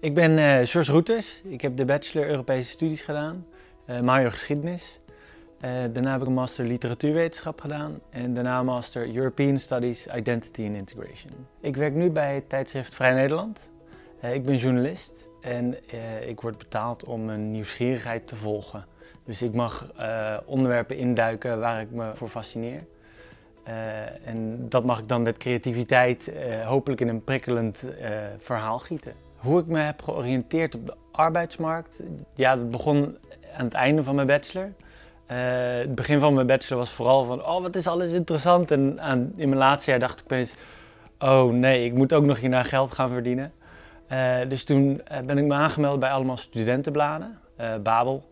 Ik ben uh, George Roeters. Ik heb de bachelor Europese studies gedaan, uh, major geschiedenis. Uh, daarna heb ik een master literatuurwetenschap gedaan en daarna master European Studies Identity and Integration. Ik werk nu bij het tijdschrift Vrij Nederland. ik ben journalist en ik word betaald om mijn nieuwsgierigheid te volgen. Dus ik mag onderwerpen induiken waar ik me voor fascineer. en dat mag ik dan met creativiteit hopelijk in een prikkelend verhaal gieten. Hoe ik me heb georiënteerd op de arbeidsmarkt, ja, dat begon aan het einde van mijn bachelor. Uh, het begin van mijn bachelor was vooral van, oh wat is alles interessant. En in mijn laatste jaar dacht ik opeens, oh nee, ik moet ook nog hierna geld gaan verdienen. Uh, dus toen eh, ben ik me aangemeld bij allemaal studentenbladen. Babel,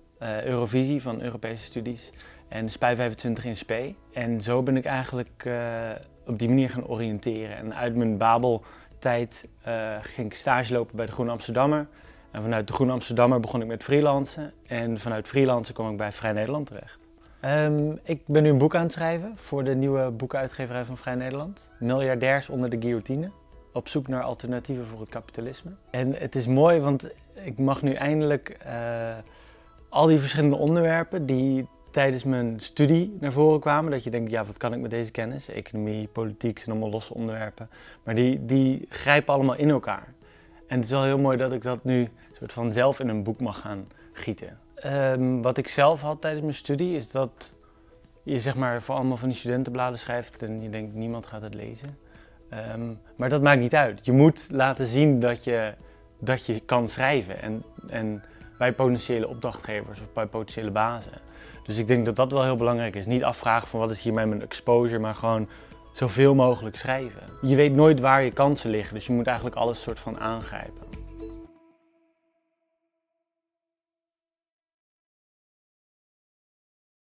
Eurovisie van Europese studies en Spij 25 in Spee. En zo ben ik eigenlijk op die manier gaan oriënteren. En uit mijn Babel tijd uh, ging ik stage lopen bij de Groene Amsterdammer. En vanuit de Groene Amsterdammer begon ik met freelancen. En vanuit freelancen kwam ik bij Vrij Nederland terecht. Um, ik ben nu een boek aan het schrijven voor de nieuwe boekenuitgeverij van Vrij Nederland. Miljardairs onder de guillotine. Op zoek naar alternatieven voor het kapitalisme. En het is mooi, want ik mag nu eindelijk uh, al die verschillende onderwerpen die tijdens mijn studie naar voren kwamen. Dat je denkt, ja, wat kan ik met deze kennis? Economie, politiek zijn allemaal losse onderwerpen. Maar die, die grijpen allemaal in elkaar. En het is wel heel mooi dat ik dat nu soort van zelf in een boek mag gaan gieten. Um, wat ik zelf had tijdens mijn studie is dat je zeg maar voor allemaal van die studentenbladen schrijft en je denkt niemand gaat het lezen. Um, maar dat maakt niet uit. Je moet laten zien dat je, dat je kan schrijven en, en bij potentiële opdrachtgevers of bij potentiële bazen. Dus ik denk dat dat wel heel belangrijk is. Niet afvragen van wat is hier mijn exposure, maar gewoon zoveel mogelijk schrijven. Je weet nooit waar je kansen liggen, dus je moet eigenlijk alles soort van aangrijpen.